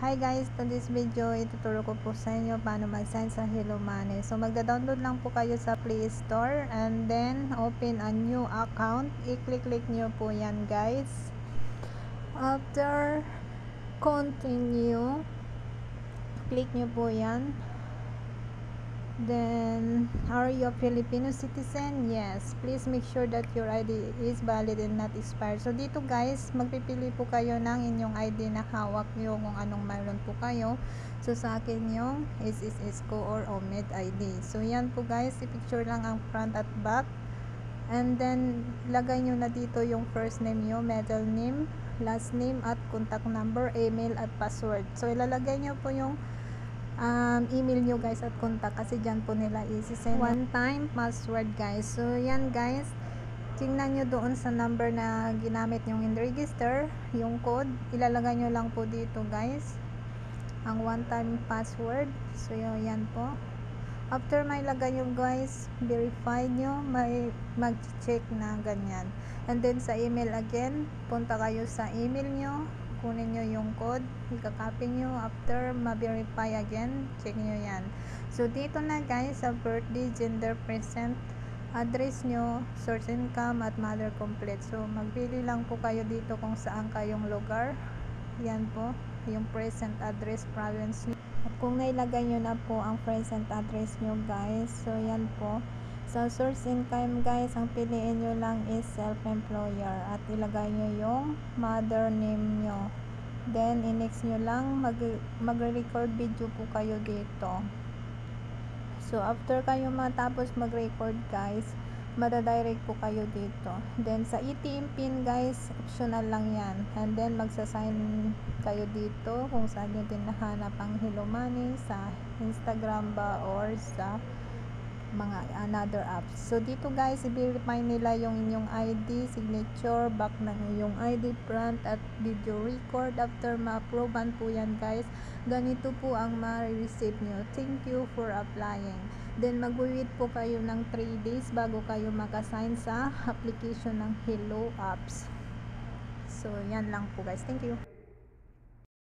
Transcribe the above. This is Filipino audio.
Hi guys, to this video, ituturo ko po sa inyo paano mag-sign sa Hello Money. So magda-download lang po kayo sa Play Store and then open a new account. I-click-click nyo po yan guys. After continue, click nyo po yan. Then, are you a Filipino citizen? Yes. Please make sure that your ID is valid and not expired. So, dito guys, magpipili po kayo ng inyong ID na hawak nyo kung anong mayroon po kayo. So, sa akin yung SSS or OMED ID. So, yan po guys. I-picture lang ang front at back. And then, lagay nyo na dito yung first name nyo, middle name, last name, at contact number, email, at password. So, ilalagay nyo po yung um, email nyo guys at contact kasi dyan po nila isi-send. One time password guys. So yan guys. Tingnan nyo doon sa number na ginamit yung in register yung code. Ilalagay nyo lang po dito guys ang one time password. So yan po. After may lagay nyo guys verify nyo may mag-check na ganyan. And then sa email again punta kayo sa email nyo kunin nyo yung code, ikakopy nyo after ma-verify again, check nyo yan. So, dito na guys, sa birthday, gender, present, address nyo, source income, at mother complete. So, magpili lang po kayo dito kung saan kayong lugar. Yan po, yung present address, province nyo. At kung nailagay nyo na po ang present address nyo guys, so yan po, sa source income guys, ang piliin nyo lang is self-employer at ilagay nyo yung mother name nyo. Then, i-next nyo lang, mag, magre-record video po kayo dito. So, after kayo matapos mag-record guys, madadirect po kayo dito. Then, sa ATM pin guys, optional lang yan. And then, magsasign kayo dito kung saan nyo din nahanap ang Hello Money sa Instagram ba or sa mga another apps. So, dito guys, i-verify nila yung inyong ID, signature, back ng iyong ID, front, at video record. After ma-approvean po yan guys, ganito po ang ma-receive nyo. Thank you for applying. Then, mag-wait po kayo ng 3 days bago kayo makasign sa application ng Hello Apps. So, yan lang po guys. Thank you.